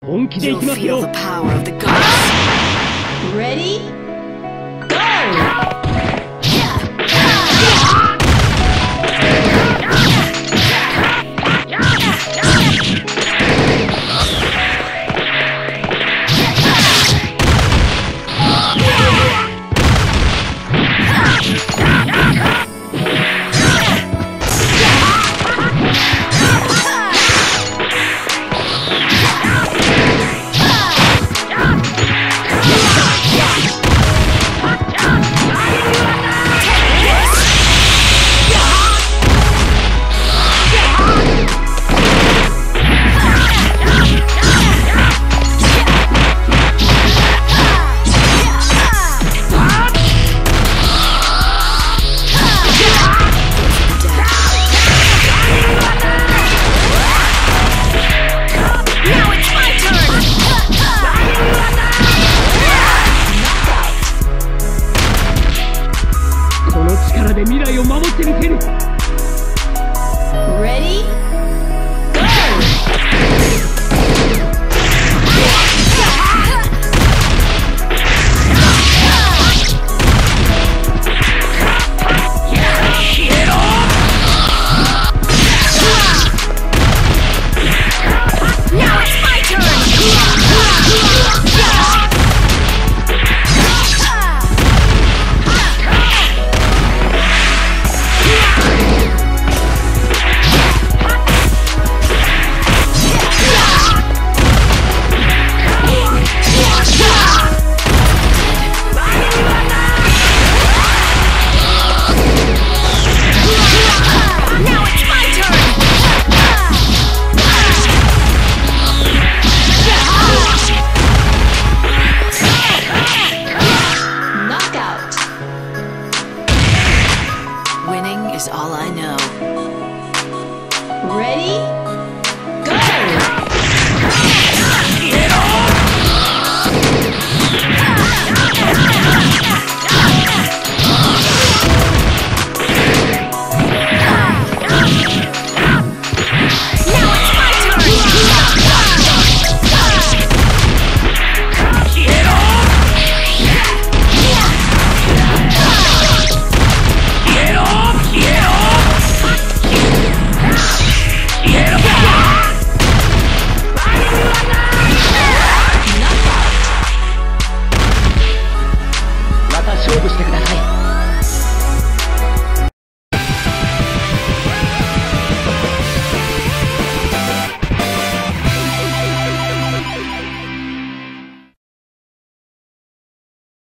本気で行きますよ。力で未来を守ってみせる。Is all I know. Ready?